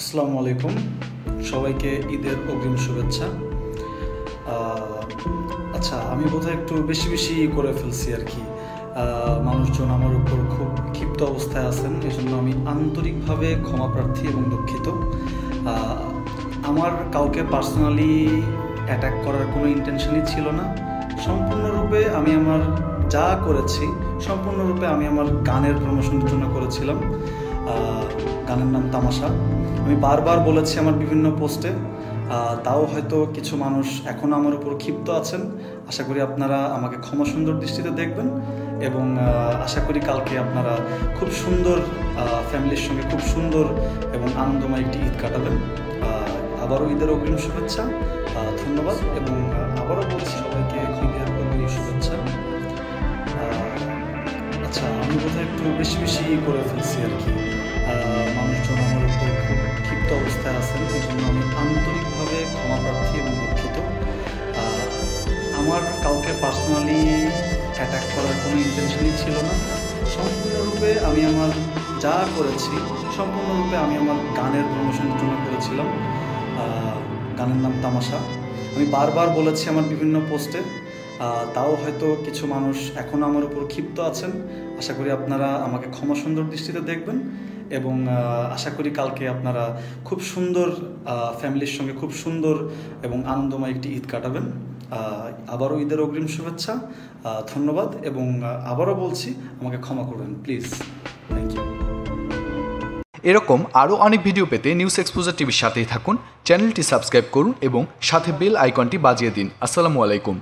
আসসালামু আলাইকুম। সবাইকে ঈদের অগ্রিম শুভেচ্ছা। আচ্ছা আমি বোধহয় একটু বেশি বেশি করে ফেলছি আর কি। মানুষজন আমার উপর খুব ক্ষিপ্ত অবস্থায় আছেন এই জন্য আমি আন্তরিকভাবে ক্ষমা প্রার্থী এবং দুঃখিত। আমার কাউকে পার্সোনালি অ্যাটাক করার কোনো ইন্টেনশনই ছিল না। সম্পূর্ণরূপে আমি আমার যা করেছি, সম্পূর্ণরূপে আমি আমার গানের প্রমোশনের জন্য করেছিলাম। গানের নাম তামাশা। আমি বারবার বলেছি আমার বিভিন্ন পোস্টে তাও হয়তো কিছু মানুষ এখনও আমার উপর ক্ষিপ্ত আছেন। আশা করি আপনারা আমাকে ক্ষমা সুন্দর দৃষ্টিতে দেখবেন এবং আশা করি কালকে আপনারা খুব সুন্দর ফ্যামিলির সঙ্গে খুব সুন্দর এবং আনন্দময় একটি ঈদ কাটাবেন। আবারও ঈদের অগ্রিম শুভেচ্ছা ধন্যবাদ এবং আবারও বলছি সবাইকে শুভেচ্ছা। আচ্ছা আমি বোধহয় একটু বেশি বেশি করে ফেলছি আর কি। মানুষজন ক্ষমা প্রার্থী এবং দুঃখিত। আমার কাউকে পার্সোনালি অ্যাটাক করার কোনো ইন্টেনশনই ছিল না। সম্পূর্ণরূপে আমি আমার যা করেছি, সম্পূর্ণরূপে আমি আমার গানের প্রমোশনের জন্য করেছিলাম। গানের নাম তামাশা। আমি বারবার বলেছি আমার বিভিন্ন পোস্টে তাও হয়তো কিছু মানুষ এখনও আমার উপর ক্ষিপ্ত আছেন। আশা করি আপনারা আমাকে ক্ষমা সুন্দর দৃষ্টিতে দেখবেন এবং আশা করি কালকে আপনারা খুব সুন্দর ফ্যামিলির সঙ্গে খুব সুন্দর এবং আনন্দময় একটি ঈদ কাটাবেন। আবারও ঈদের অগ্রিম শুভেচ্ছা ধন্যবাদ এবং আবারও বলছি, আমাকে ক্ষমা করবেন, প্লিজ। থ্যাংক ইউ এরকম আরও অনেক ভিডিও পেতে নিউজ এক্সপোজার টিভির সাথেই থাকুন। চ্যানেলটি সাবস্ক্রাইব করুন এবং সাথে বেল আইকনটি বাজিয়ে দিন। আসসালামু আলাইকুম।